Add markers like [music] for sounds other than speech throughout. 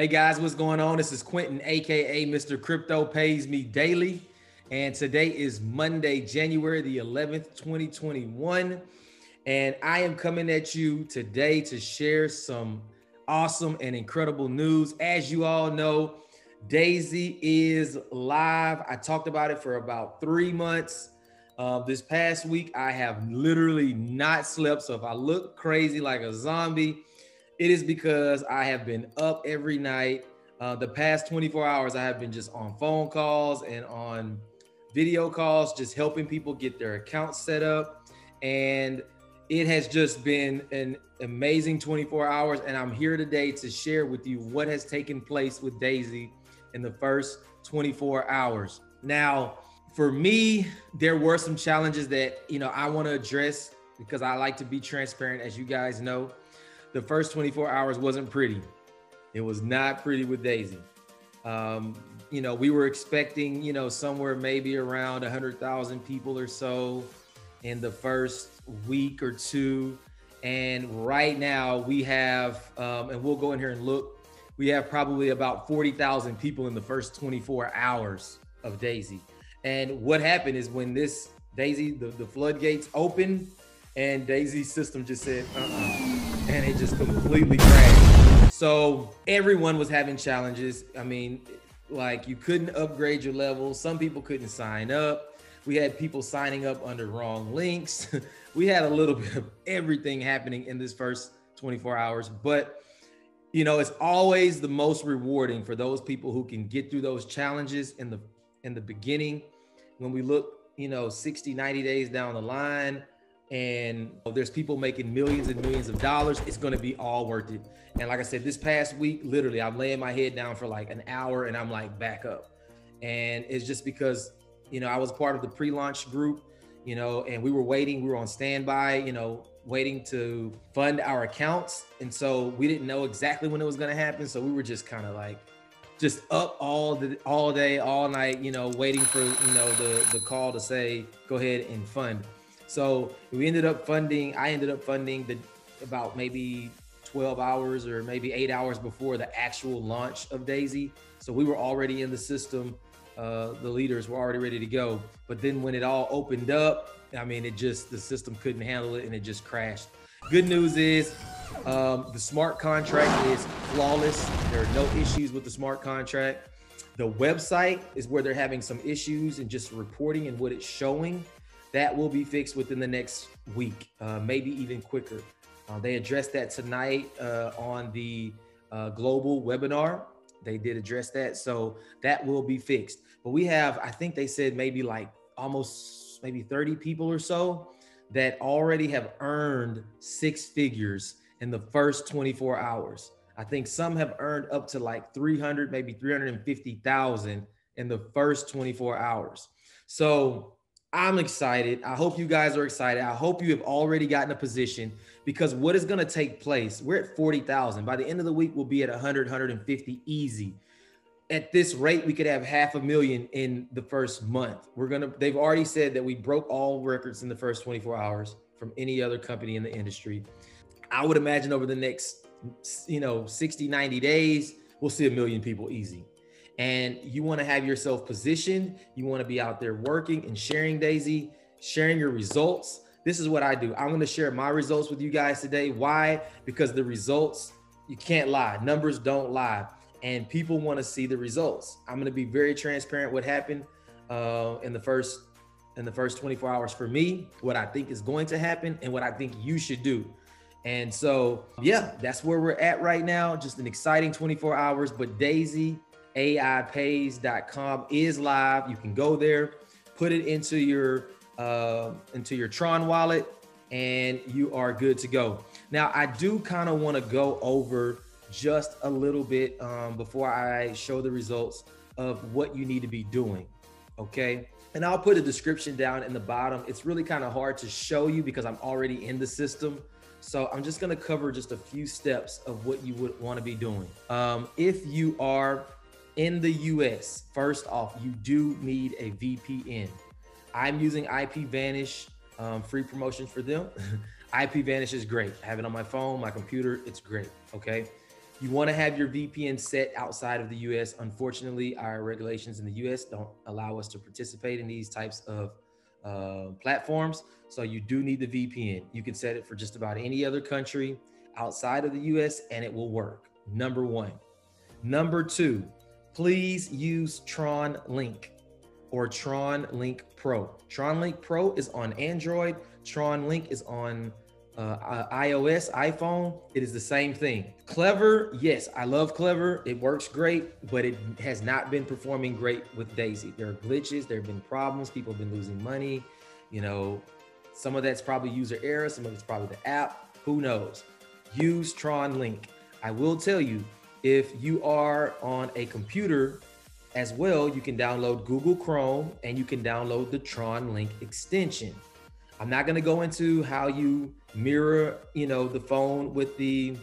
Hey guys, what's going on? This is Quentin, aka Mr. Crypto Pays Me Daily. And today is Monday, January the 11th, 2021. And I am coming at you today to share some awesome and incredible news. As you all know, Daisy is live. I talked about it for about three months. Uh, this past week, I have literally not slept. So if I look crazy like a zombie, it is because I have been up every night. Uh, the past 24 hours, I have been just on phone calls and on video calls, just helping people get their accounts set up. And it has just been an amazing 24 hours. And I'm here today to share with you what has taken place with Daisy in the first 24 hours. Now, for me, there were some challenges that, you know, I want to address because I like to be transparent, as you guys know. The first 24 hours wasn't pretty. It was not pretty with Daisy. Um, you know, we were expecting, you know, somewhere maybe around 100,000 people or so in the first week or two. And right now we have, um, and we'll go in here and look, we have probably about 40,000 people in the first 24 hours of Daisy. And what happened is when this Daisy, the, the floodgates opened and Daisy's system just said, uh-uh, and it just completely crashed. So everyone was having challenges. I mean, like you couldn't upgrade your level. Some people couldn't sign up. We had people signing up under wrong links. [laughs] we had a little bit of everything happening in this first 24 hours, but you know, it's always the most rewarding for those people who can get through those challenges in the in the beginning when we look, you know, 60, 90 days down the line and there's people making millions and millions of dollars, it's going to be all worth it. And like I said, this past week, literally, I'm laying my head down for like an hour and I'm like back up. And it's just because, you know, I was part of the pre launch group, you know, and we were waiting, we were on standby, you know, waiting to fund our accounts. And so we didn't know exactly when it was going to happen. So we were just kind of like, just up all the all day, all night, you know, waiting for you know the the call to say go ahead and fund. So we ended up funding. I ended up funding the about maybe 12 hours or maybe eight hours before the actual launch of Daisy. So we were already in the system. Uh, the leaders were already ready to go. But then when it all opened up, I mean, it just the system couldn't handle it and it just crashed. Good news is um, the smart contract is flawless. There are no issues with the smart contract. The website is where they're having some issues and just reporting and what it's showing. That will be fixed within the next week, uh, maybe even quicker. Uh, they addressed that tonight uh, on the uh, global webinar. They did address that. So that will be fixed. But we have, I think they said maybe like almost maybe 30 people or so that already have earned six figures in the first 24 hours. I think some have earned up to like 300, maybe 350,000 in the first 24 hours. So I'm excited. I hope you guys are excited. I hope you have already gotten a position because what is going to take place? We're at 40,000. By the end of the week, we'll be at 100, 150 easy. At this rate, we could have half a million in the first month. We're going to, they've already said that we broke all records in the first 24 hours from any other company in the industry. I would imagine over the next, you know, 60, 90 days, we'll see a million people easy. And you want to have yourself positioned. You want to be out there working and sharing Daisy, sharing your results. This is what I do. I'm going to share my results with you guys today. Why? Because the results, you can't lie. Numbers don't lie. And people want to see the results. I'm going to be very transparent what happened uh, in the first in the first 24 hours for me, what I think is going to happen, and what I think you should do. And so, yeah, that's where we're at right now. Just an exciting 24 hours. But Daisy AIPays.com is live. You can go there, put it into your uh, into your Tron wallet, and you are good to go. Now, I do kind of want to go over just a little bit um, before I show the results of what you need to be doing. Okay. And I'll put a description down in the bottom. It's really kind of hard to show you because I'm already in the system. So I'm just going to cover just a few steps of what you would want to be doing. Um, if you are in the US, first off, you do need a VPN. I'm using IPVanish, um, free promotions for them. [laughs] IPVanish is great. I have it on my phone, my computer, it's great. Okay. You want to have your VPN set outside of the US. Unfortunately, our regulations in the US don't allow us to participate in these types of uh, platforms. So you do need the VPN. You can set it for just about any other country outside of the US and it will work. Number one. Number two, please use Tron Link or Tron Link Pro. Tron Link Pro is on Android. Tron Link is on uh, iOS, iPhone. It is the same thing. Klever, yes, I love Klever. It works great, but it has not been performing great with Daisy. There are glitches, there have been problems. People have been losing money. You know, some of that's probably user error, some of it's probably the app. Who knows? Use Tron Link. I will tell you, if you are on a computer as well, you can download Google Chrome and you can download the Tron Link extension. I'm not going to go into how you mirror, you know, the phone with the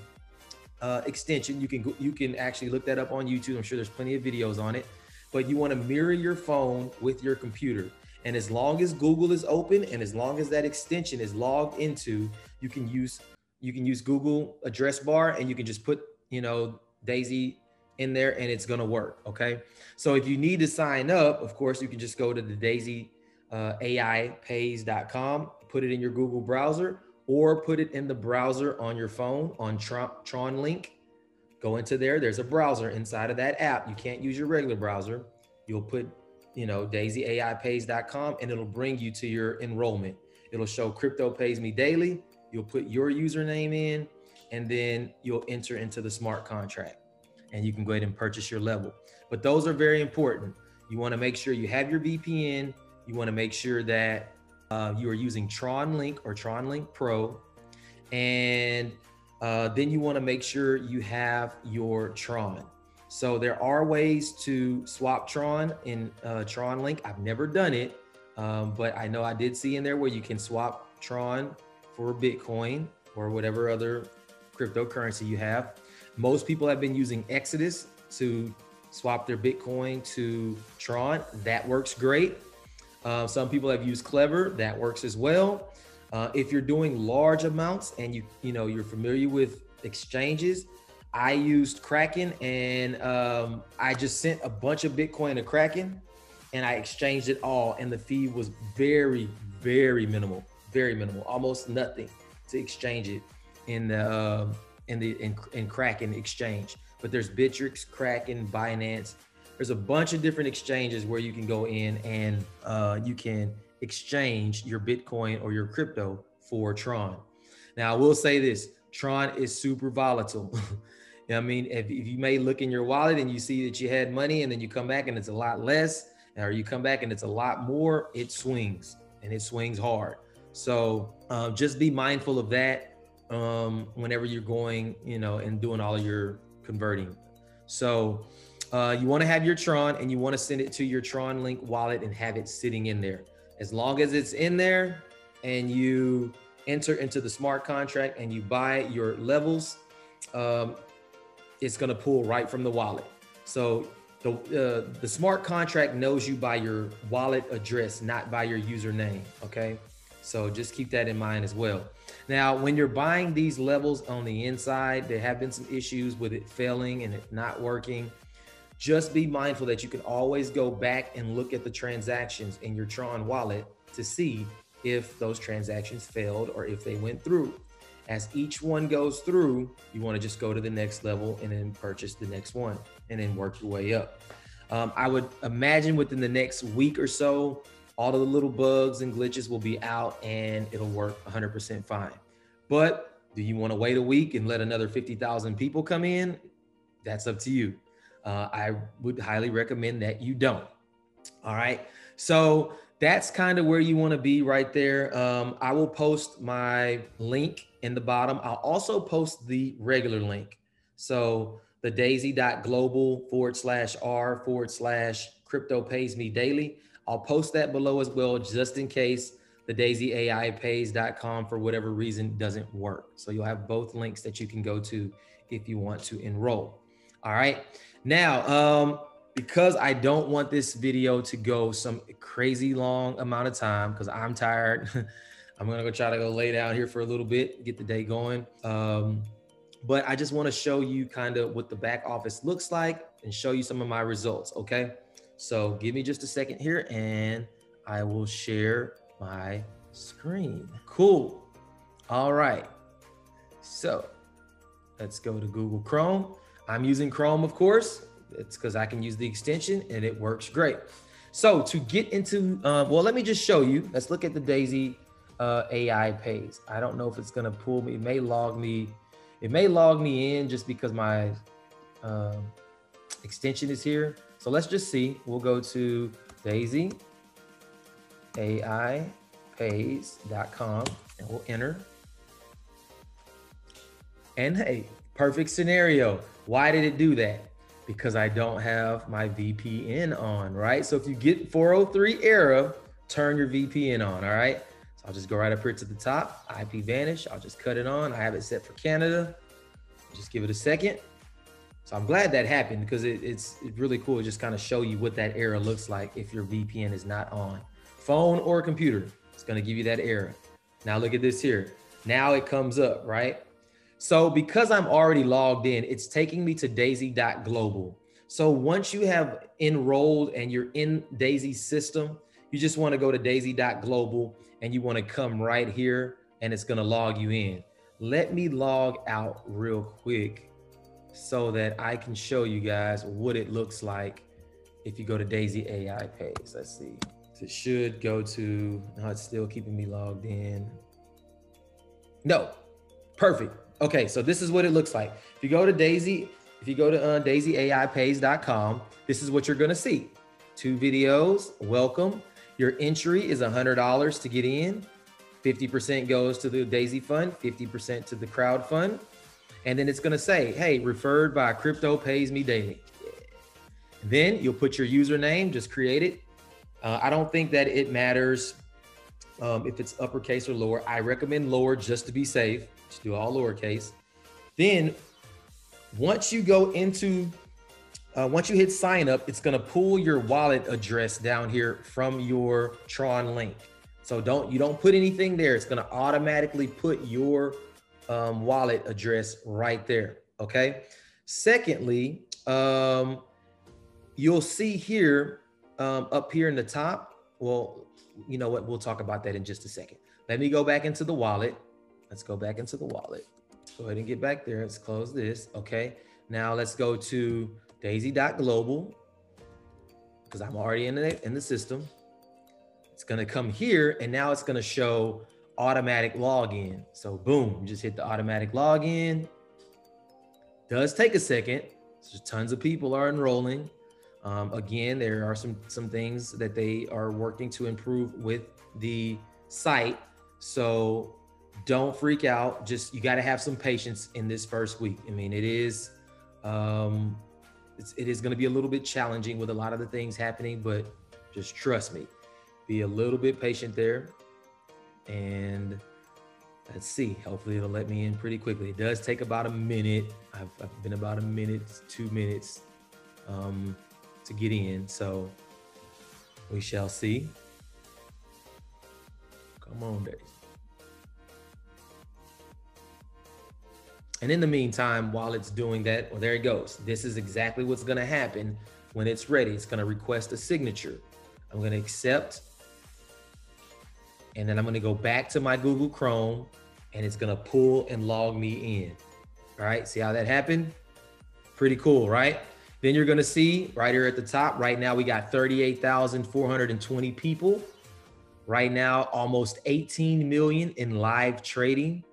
uh, extension. You can you can actually look that up on YouTube. I'm sure there's plenty of videos on it. But you want to mirror your phone with your computer. And as long as Google is open and as long as that extension is logged into, you can use you can use Google address bar and you can just put, you know, Daisy in there and it's going to work. Okay. So if you need to sign up, of course, you can just go to the Daisy uh, AIPays.com, put it in your Google browser, or put it in the browser on your phone on Tron, Tron Link. Go into there. There's a browser inside of that app. You can't use your regular browser. You'll put, you know, daisyaipays.com and it'll bring you to your enrollment. It'll show crypto pays me daily. You'll put your username in and then you'll enter into the smart contract and you can go ahead and purchase your level. But those are very important. You want to make sure you have your VPN. You want to make sure that uh, you are using Tron Link or Tron Link Pro. And uh, then you want to make sure you have your Tron. So there are ways to swap Tron in uh, Tron Link. I've never done it, um, but I know I did see in there where you can swap Tron for Bitcoin or whatever other cryptocurrency you have. Most people have been using Exodus to swap their Bitcoin to Tron. That works great. Uh, some people have used Klever. That works as well. Uh, if you're doing large amounts and you you know you're familiar with exchanges, I used Kraken and um, I just sent a bunch of Bitcoin to Kraken and I exchanged it all, and the fee was very very minimal, very minimal, almost nothing to exchange it in the uh, in the in, in Kraken exchange. But there's Bittrex, Kraken, Binance, there's a bunch of different exchanges where you can go in and uh, you can exchange your Bitcoin or your crypto for Tron. Now, I will say this Tron is super volatile. [laughs] I mean, if, if you may look in your wallet and you see that you had money and then you come back and it's a lot less, or you come back and it's a lot more, it swings and it swings hard. So um, just be mindful of that um, whenever you're going, you know, and doing all your converting. So uh, you want to have your Tron and you want to send it to your Tron Link wallet and have it sitting in there. As long as it's in there and you enter into the smart contract and you buy your levels, um, it's going to pull right from the wallet. So the uh, the smart contract knows you by your wallet address, not by your username. Okay, so just keep that in mind as well. Now, when you're buying these levels on the inside, there have been some issues with it failing and it not working just be mindful that you can always go back and look at the transactions in your Tron wallet to see if those transactions failed or if they went through. As each one goes through, you want to just go to the next level and then purchase the next one and then work your way up. Um, I would imagine within the next week or so, all of the little bugs and glitches will be out and it'll work 100% fine. But do you want to wait a week and let another 50,000 people come in? That's up to you uh, I would highly recommend that you don't. All right. So that's kind of where you want to be right there. Um, I will post my link in the bottom. I'll also post the regular link. So the daisy.global forward slash R forward slash crypto pays me daily. I'll post that below as well, just in case the daisyaipays.com for whatever reason doesn't work. So you'll have both links that you can go to if you want to enroll. All right. Now, um, because I don't want this video to go some crazy long amount of time because I'm tired. [laughs] I'm gonna go try to go lay down here for a little bit, get the day going. Um, but I just want to show you kind of what the back office looks like and show you some of my results. Okay. So give me just a second here and I will share my screen. Cool. All right. So let's go to Google Chrome. I'm using Chrome, of course. It's because I can use the extension and it works great. So to get into, uh, well, let me just show you. Let's look at the Daisy uh, AI page. I don't know if it's gonna pull me. It may log me. It may log me in just because my um, extension is here. So let's just see. We'll go to Daisy AI pays.com and we'll enter. And hey, perfect scenario. Why did it do that? Because I don't have my VPN on, right? So if you get 403 error, turn your VPN on, all right? So I'll just go right up here to the top, IP vanish. I'll just cut it on. I have it set for Canada. Just give it a second. So I'm glad that happened because it, it's, really cool to just kind of show you what that error looks like if your VPN is not on. Phone or computer, it's gonna give you that error. Now look at this here. Now it comes up, right? So because I'm already logged in, it's taking me to daisy.global. So once you have enrolled and you're in Daisy's system, you just want to go to daisy.global and you want to come right here and it's going to log you in. Let me log out real quick so that I can show you guys what it looks like if you go to Daisy AI page. Let's see. It should go to, no, it's still keeping me logged in. No, perfect. Okay, so this is what it looks like. If you go to Daisy, if you go to uh, daisyaipage.com, this is what you're gonna see. Two videos, welcome. Your entry is $100 to get in. 50% goes to the Daisy Fund, 50% to the crowd fund. And then it's gonna say, hey, referred by Crypto Pays Me Daily. Then you'll put your username, just create it. Uh, I don't think that it matters um, if it's uppercase or lower. I recommend lower just to be safe. Just do all lowercase. Then once you go into, uh, once you hit sign up, it's gonna pull your wallet address down here from your Tron link. So don't, you don't put anything there. It's gonna automatically put your um, wallet address right there, okay? Secondly, um, you'll see here, um, up here in the top, well, you know what, we'll talk about that in just a second. Let me go back into the wallet. Let's go back into the wallet. Go ahead and get back there. Let's close this. Okay. Now let's go to daisy.global because I'm already in the, in the system. It's going to come here and now it's going to show automatic login. So boom, you just hit the automatic login. Does take a second. So tons of people are enrolling. Um, again, there are some some things that they are working to improve with the site. So don't freak out. Just you got to have some patience in this first week. I mean, it is um, it's, it is going to be a little bit challenging with a lot of the things happening, but just trust me. Be a little bit patient there, and let's see. Hopefully, it'll let me in pretty quickly. It does take about a minute. I've, I've been about a minute, two minutes um, to get in, so we shall see. Come on, Daisy. And in the meantime, while it's doing that, well, there it goes. This is exactly what's going to happen when it's ready. It's going to request a signature. I'm going to accept. And then I'm to go back to my Google Chrome and it's to pull and log me in. All right. See how that happened? Pretty cool, right? Then you're to see right here at the top, right now we got 38,420 people. Right now, almost 18 million in live trading.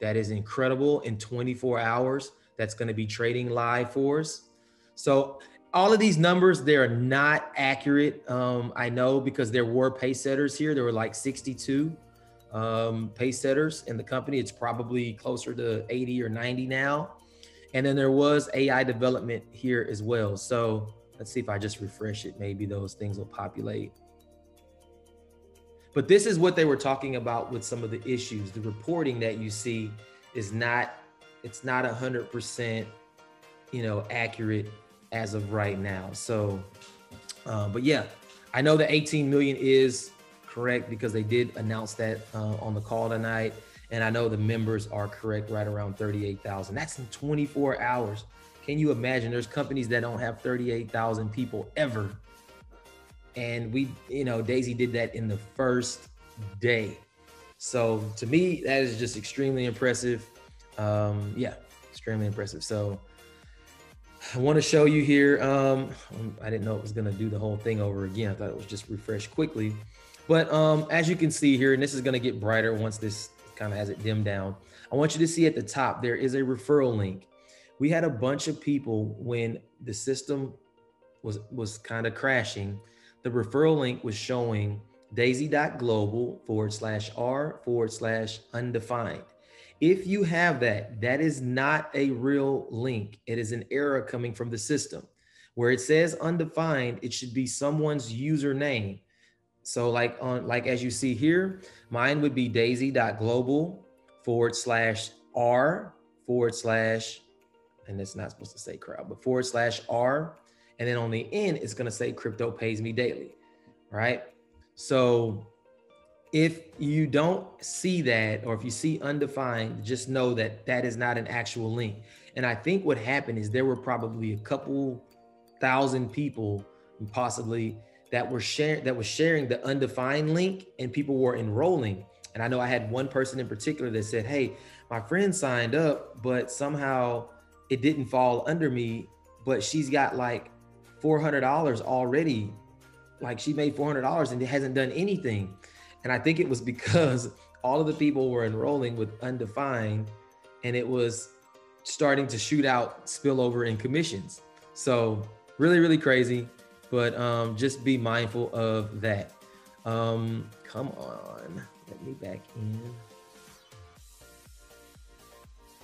That is incredible in 24 hours. That's to be trading live for us. So all of these numbers, they're not accurate. Um, I know because there were pace setters here. There were like 62 um, pace setters in the company. It's probably closer to 80 or 90 now. And then there was AI development here as well. So let's see if I just refresh it. Maybe those things will populate. But this is what they were talking about with some of the issues. The reporting that you see is not, it's not hundred percent, you know, accurate as of right now. So, uh, but yeah, I know the 18 million is correct because they did announce that uh, on the call tonight. And I know the members are correct right around 38,000. That's in 24 hours. Can you imagine? There's companies that don't have 38,000 people ever. And we, you know, Daisy did that in the first day. So to me, that is just extremely impressive. Um, yeah, extremely impressive. So I want to show you here. Um, I didn't know it was going to do the whole thing over again. I thought it was just refresh quickly. But um, as you can see here, and this is going to get brighter once this kind of has it dimmed down. I want you to see at the top, there is a referral link. We had a bunch of people when the system was, was kind of crashing. The referral link was showing daisy.global forward slash R forward slash undefined. If you have that, that is not a real link. It is an error coming from the system. Where it says undefined, it should be someone's username. So like on like as you see here, mine would be daisy.global forward slash R forward slash, and it's not supposed to say crowd, but forward slash R. And then on the end, it's gonna say crypto pays me daily, right? So if you don't see that, or if you see undefined, just know that that is not an actual link. And I think what happened is there were probably a couple thousand people, possibly that were sharing that was sharing the undefined link, and people were enrolling. And I know I had one person in particular that said, "Hey, my friend signed up, but somehow it didn't fall under me, but she's got like $400 already. Like she made $400 and it hasn't done anything." And I think it was [laughs] because all of the people were enrolling with undefined and it was starting to shoot out spillover in commissions. So really, really crazy, but um, just be mindful of that. Um, come on, let me back in.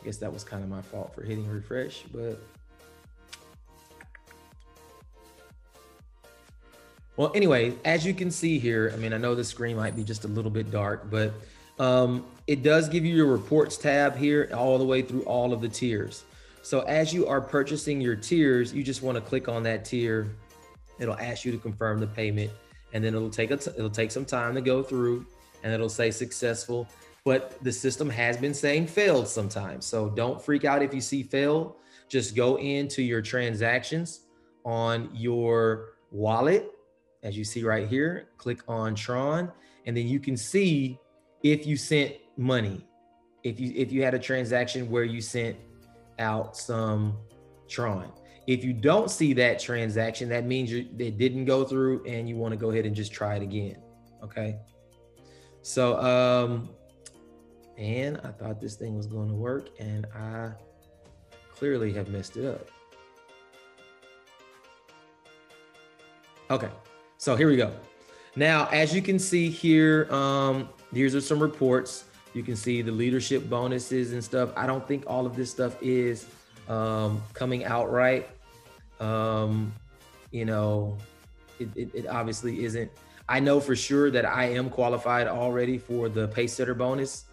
I guess that was kind of my fault for hitting refresh, but Well, anyway, as you can see here, I mean, I know the screen might be just a little bit dark, but um, it does give you your reports tab here all the way through all of the tiers. So as you are purchasing your tiers, you just want to click on that tier. It'll ask you to confirm the payment, and then it'll take a t- it'll take some time to go through, and it'll say successful. But the system has been saying failed sometimes, so don't freak out if you see failed. Just go into your transactions on your wallet as you see right here, click on Tron, and then you can see if you sent money. If you if you had a transaction where you sent out some Tron. If you don't see that transaction, that means you, it didn't go through and you want to go ahead and just try it again. Okay. So, um, and I thought this thing was going to work and I clearly have messed it up. Okay. So here we go. Now, as you can see here, um, these are some reports. You can see the leadership bonuses and stuff. I don't think all of this stuff is um, coming out right. Um, you know, it, it, it, obviously isn't. I know for sure that I am qualified already for the Pacesetter bonus.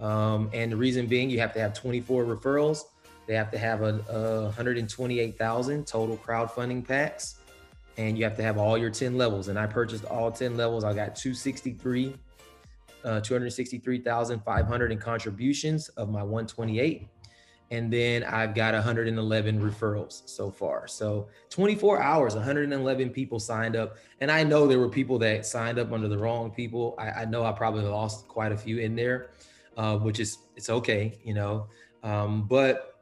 Um, and the reason being, you have to have 24 referrals. They have to have a, a 128,000 total crowdfunding packs and you have to have all your 10 levels. And I purchased all 10 levels. I got 263, uh, 263,500 in contributions of my 128. And then I've got 111 referrals so far. So 24 hours, 111 people signed up. And I know there were people that signed up under the wrong people. I, I know I probably lost quite a few in there, uh, which is, it's okay, you know. Um, but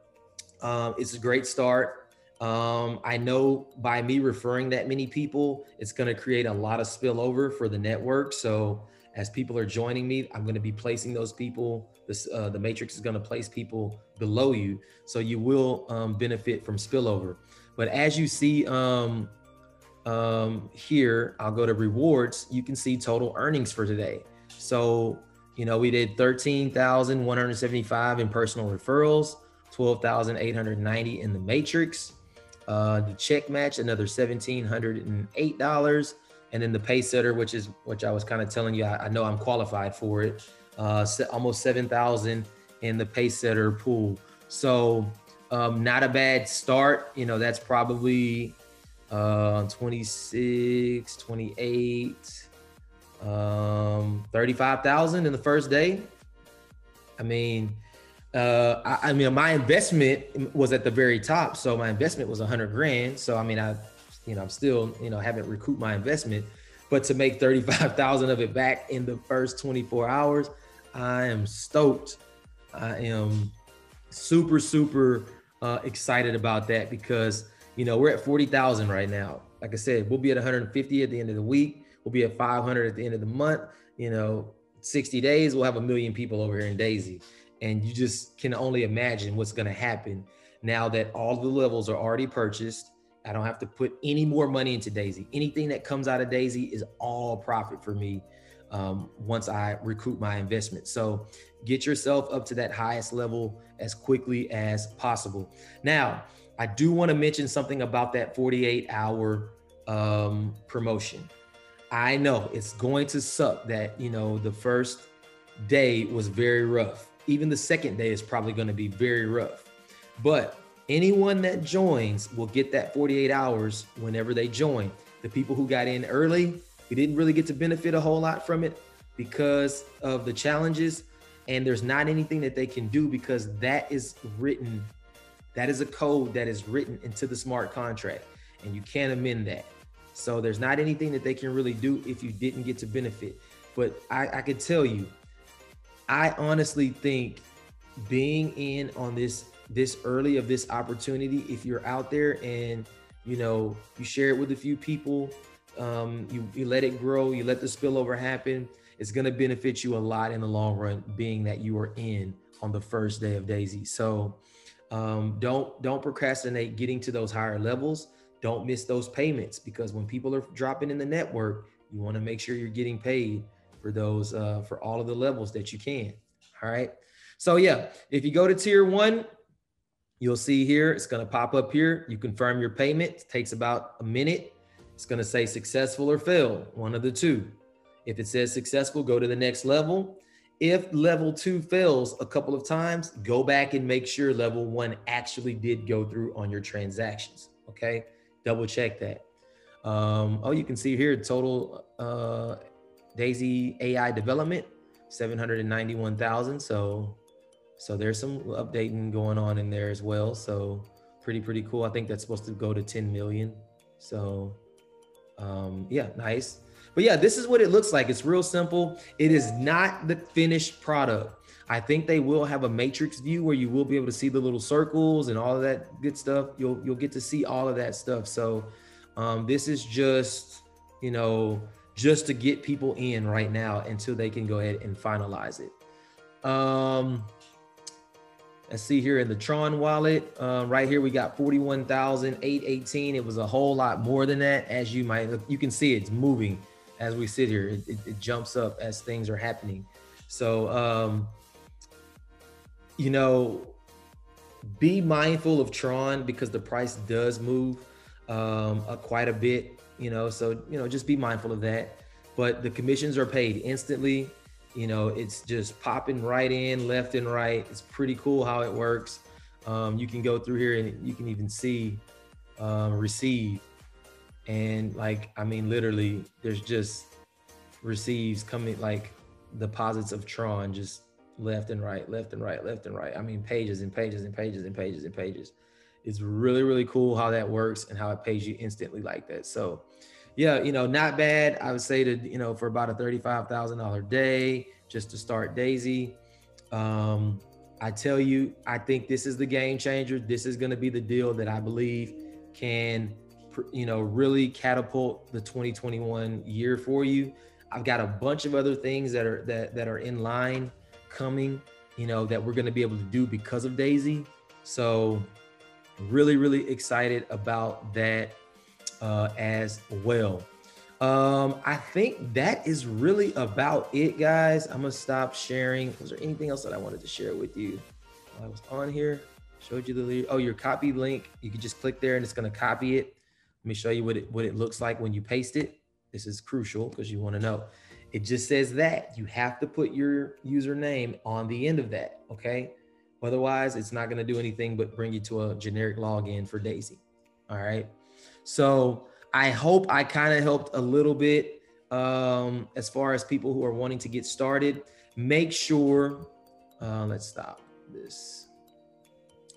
um, it's a great start um, I know by me referring that many people, it's going to create a lot of spillover for the network. So as people are joining me, I'm going to be placing those people. This, uh, the matrix is going to place people below you, so you will um, benefit from spillover. But as you see um, um, here, I'll go to rewards. You can see total earnings for today. So you know we did 13,175 in personal referrals, 12,890 in the matrix. Uh, the check match, another $1,708. And then the pace setter, which is, which I was kind of telling you, I, I know I'm qualified for it. Uh, almost 7,000 in the pace setter pool. So um, not a bad start. You know, that's probably uh, 26, 28, um, 35,000 in the first day. I mean, uh, I, I, mean, my investment was at the very top, so my investment was a hundred grand. So I mean, I, you know, I'm still, you know, haven't recouped my investment, but to make thirty five thousand of it back in the first twenty four hours, I am stoked. I am super, super uh, excited about that because you know we're at forty thousand right now. Like I said, we'll be at 150 at the end of the week. We'll be at 500 at the end of the month. You know, 60 days, we'll have a million people over here in Daisy. And you just can only imagine what's going to happen now that all the levels are already purchased. I don't have to put any more money into Daisy. Anything that comes out of Daisy is all profit for me um, once I recoup my investment. So get yourself up to that highest level as quickly as possible. Now, I do want to mention something about that 48 hour um, promotion. I know it's going to suck that, you know, the first day was very rough. Even the second day is probably going to be very rough. But anyone that joins will get that 48 hours whenever they join. The people who got in early, we didn't really get to benefit a whole lot from it because of the challenges. And there's not anything that they can do because that is written, that is a code that is written into the smart contract. And you can't amend that. So there's not anything that they can really do if you didn't get to benefit. But I, I could tell you, I honestly think being in on this this early of this opportunity, if you're out there and you know you share it with a few people, um, you you let it grow, you let the spillover happen, it's gonna benefit you a lot in the long run, being that you are in on the first day of Daisy. So um, don't don't procrastinate getting to those higher levels don't miss those payments because when people are dropping in the network, you want to make sure you're getting paid for those uh, for all of the levels that you can. All right. So yeah, if you go to tier one, you'll see here it's going to pop up here. You confirm your payment. It takes about a minute. It's going to say successful or failed, one of the two. If it says successful, go to the next level. If level two fails a couple of times, go back and make sure level one actually did go through on your transactions. Okay double check that. Um, oh, you can see here total uh, Daisy AI development, 791,000. So, so there's some updating going on in there as well. So pretty, pretty cool. I think that's supposed to go to 10 million. So um, yeah, nice. But yeah, this is what it looks like. It's real simple. It is not the finished product. I think they will have a matrix view where you will be able to see the little circles and all of that good stuff. You'll you'll get to see all of that stuff. So um, this is just you know just to get people in right now until they can go ahead and finalize it. Um, let's see here in the Tron wallet, uh, right here we got 41,818. It was a whole lot more than that. As you might, you can see it's moving as we sit here. It, it, it jumps up as things are happening. So um, you know, be mindful of Tron because the price does move um, uh, quite a bit, you know, so, you know, just be mindful of that. But the commissions are paid instantly. You know, it's just popping right in left and right. It's pretty cool how it works. Um, you can go through here and you can even see um, receive. And like, I mean, literally, there's just receives coming like deposits of Tron just left and right, left and right, left and right. I mean, pages and pages and pages and pages and pages. It's really, really cool how that works and how it pays you instantly like that. So, yeah, you know, not bad. I would say to, you know, for about a $35,000 day just to start Daisy. Um, I tell you, I think this is the game changer. This is going to be the deal that I believe can, you know, really catapult the 2021 year for you. I've got a bunch of other things that are that that are in line coming, you know, that we're going to be able to do because of Daisy. So, really, really excited about that uh, as well. Um, I think that is really about it, guys. I'm gonna stop sharing. Was there anything else that I wanted to share with you? while I was on here, showed you the oh your copy link. You can just click there and it's gonna copy it. Let me show you what it what it looks like when you paste it. This is crucial because you want to know. It just says that you have to put your username on the end of that. Okay. Otherwise, it's not going to do anything but bring you to a generic login for Daisy. All right. So I hope I kind of helped a little bit um, as far as people who are wanting to get started. Make sure uh, let's stop this.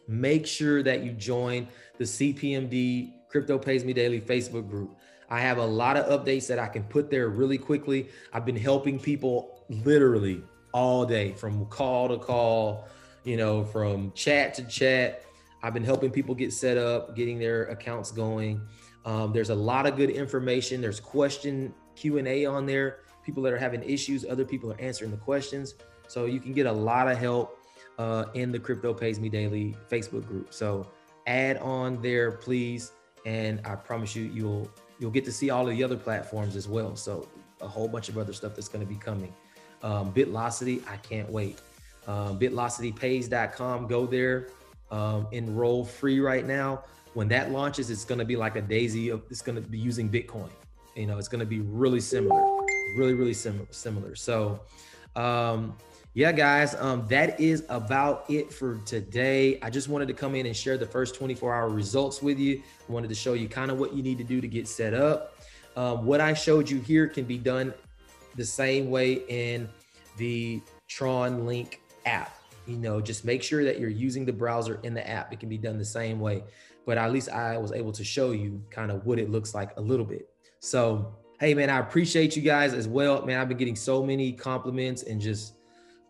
Make sure that you join the CPMD Crypto Pays Me Daily Facebook group. I have a lot of updates that I can put there really quickly. I've been helping people literally all day from call to call, you know, from chat to chat. I've been helping people get set up, getting their accounts going. Um, there's a lot of good information. There's question Q&A on there. People that are having issues, other people are answering the questions. So you can get a lot of help uh, in the Crypto Pays Me Daily Facebook group. So add on there, please. And I promise you, you'll you'll get to see all of the other platforms as well. So a whole bunch of other stuff that's going to be coming. Um, Bitlocity, I can't wait. Um, bitlocitypays.com, go there, um, enroll free right now. When that launches, it's going to be like a daisy. Of, it's going to be using Bitcoin. You know, it's going to be really similar, really, really sim- similar. So, um, yeah, guys, um, that is about it for today. I just wanted to come in and share the first 24 hour results with you. I wanted to show you kind of what you need to do to get set up. Um, what I showed you here can be done the same way in the Tron Link app. You know, just make sure that you're using the browser in the app. It can be done the same way, but at least I was able to show you kind of what it looks like a little bit. So, hey, man, I appreciate you guys as well. Man, I've been getting so many compliments and just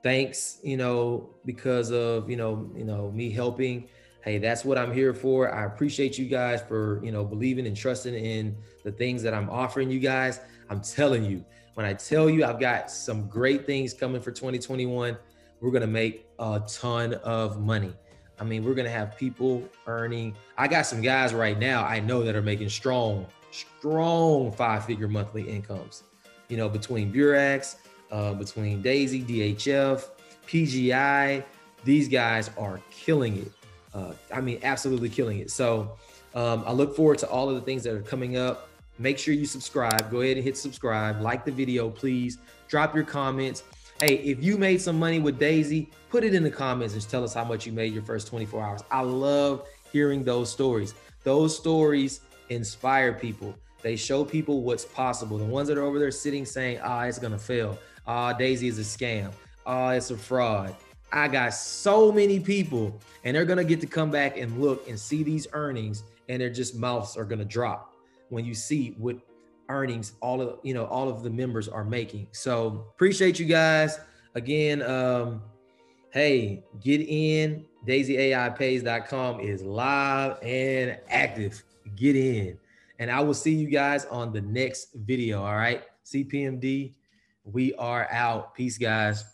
thanks, you know, because of, you know, you know, me helping. Hey, that's what I'm here for. I appreciate you guys for, you know, believing and trusting in the things that I'm offering you guys. I'm telling you, when I tell you I've got some great things coming for 2021, we're to make a ton of money. I mean, we're to have people earning. I got some guys right now I know that are making strong, strong five figure monthly incomes, you know, between Beurax, uh, between Daisy, DHF, PGI. These guys are killing it. Uh, I mean, absolutely killing it. So um, I look forward to all of the things that are coming up. Make sure you subscribe. Go ahead and hit subscribe. Like the video, please. Drop your comments. Hey, if you made some money with Daisy, put it in the comments and tell us how much you made your first 24 hours. I love hearing those stories. Those stories inspire people. They show people what's possible. The ones that are over there sitting saying, ah, it's to fail uh, Daisy is a scam. Uh, it's a fraud. I got so many people, and they're gonna get to come back and look and see these earnings, and their just mouths are gonna drop when you see what earnings all of you know all of the members are making. So appreciate you guys again. Um, hey, get in. DaisyAIPays.com is live and active. Get in, and I will see you guys on the next video. All right, CPMD we are out. Peace, guys.